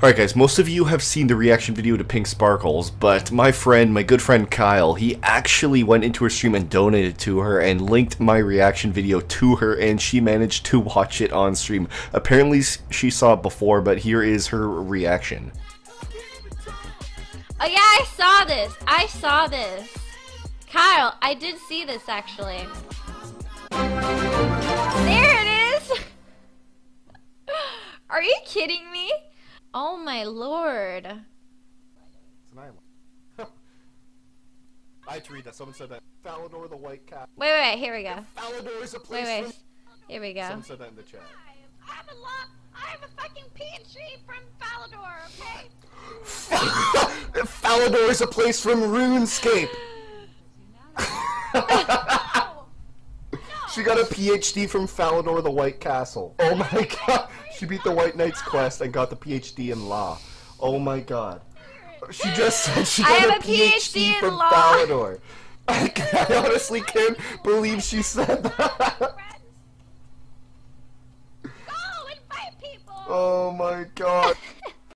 Alright guys, most of you have seen the reaction video to Pink Sparkles, but my friend, my good friend Kyle, he actually went into her stream and donated to her and linked my reaction video to her and she managed to watch it on stream. Apparently she saw it before, but here is her reaction. Oh yeah, I saw this. I saw this. Kyle, I did see this actually. There it is! Are you kidding me? Oh my lord. It's an island. I had to read that. Someone said that. Falador the White Cat. Wait, wait, wait. Here we go. Falador is a place wait. from... Here we go. Someone said that in the chat. I'm a lot. I'm a fucking PhD from Falador, okay? Falador is a place from RuneScape. She got a PhD from Falador the White Castle. Oh my god. She beat the White Knight's quest and got the PhD in law. Oh my god. She just said she I got have a a PhD, PhD in from law. Falador. I, I honestly can't believe she said that. Go invite people. Oh my god.